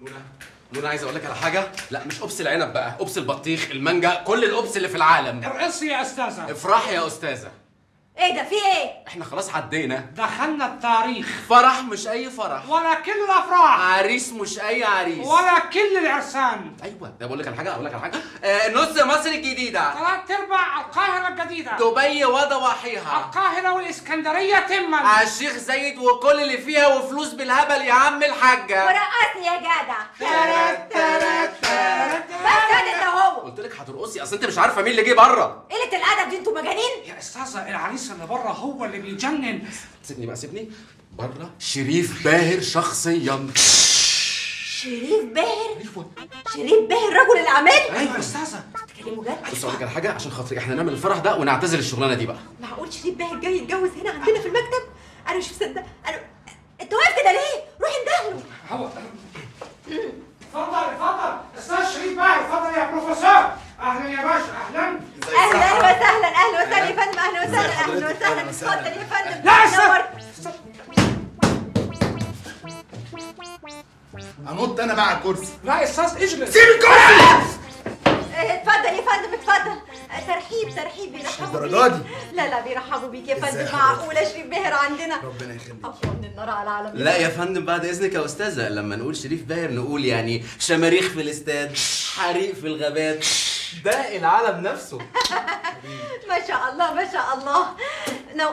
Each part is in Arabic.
نونا نونا عايز أقول لك على حاجة. لا مش قبس العنب بقى قبس البطيخ المانجا كل القبس اللي في العالم. ارقصي يا أستاذة. افرحي يا أستاذة. إيه ده في إيه؟ إحنا خلاص عدينا. دخلنا التاريخ. فرح مش أي فرح. ولا كل الأفراح. عريس مش أي عريس. ولا كل العرسان. أيوه ده بقول لك على حاجة أقول لك على حاجة. آه نص مصر الجديدة. ثلاث أرباع القاهرة الجديدة. دبي وضواحيها. القاهرة والإسكندرية تما. على الشيخ زايد وكل اللي فيها وفلوس بالهبل يا عم الحاجة. ورقصني يا جدع. ترت ترت ترت. بس انت هو قلت لك هترقصي أصل أنت مش عارفة مين اللي جه بره. قلة الأدب دي أنتوا مجانين؟ يا أستاذة العريس اللي بره هو اللي بيجنن. سيبني بقى سيبني. بره شريف باهر شخصيا. شريف باهر؟ شريف باهر رجل الأعمال؟ أيوه يا أستاذة. بتتكلموا جد بص أقول لك على حاجة عشان خاطري إحنا نعمل الفرح ده ونعتزل الشغلانة دي بقى. معقول شريف باهر جاي يتجوز هنا عندنا في المكتب؟ أنا مش مصدق. أنا أنت واقف كده ليه؟ روح اندهله هو اتفضل اتفضل أستاذ شريف باهر اتفضل يا بروفيسور أهلا يا باشا أهلا أهلا وسهلا أهلا وسهلا يا فندم أهلا وسهلا أهلا وسهلا اتفضل يا فندم. لا،. أنط أنا بقى على الكرسي. لا يا أستاذ اجلس. سيب الكرسي. آه، اتفضل يا فندم اتفضل. ترحيب ترحيب. بيرحبوا. دي. لا لا بيرحبوا بيك يا إزاي فندم؟ معقوله شريف باهر عندنا. ربنا يخليك. من النار على العالم. لا يا فندم بعد إذنك يا أستاذة لما نقول شريف باهر نقول يعني شماريخ في الاستاد حريق في الغابات. ده العالم نفسه. ما شاء الله ما شاء الله. نو...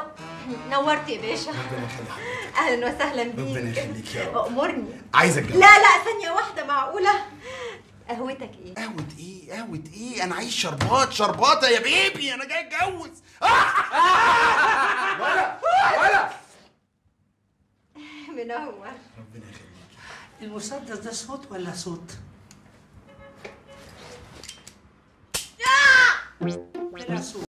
نورت يا باشا. ربنا يخليك. أهلا وسهلا بيك. ربنا يخليك يا رب. امرني عايز اتجوز لا لا ثانية واحدة معقولة. قهوتك إيه؟ قهوة إيه؟ قهوة إيه؟ أنا عايز شربات شرباتة يا بيبي أنا جاي أتجوز. ولا ولا. منور. ربنا يخليك. المسدس ده صوت ولا صوت؟ طلع صوت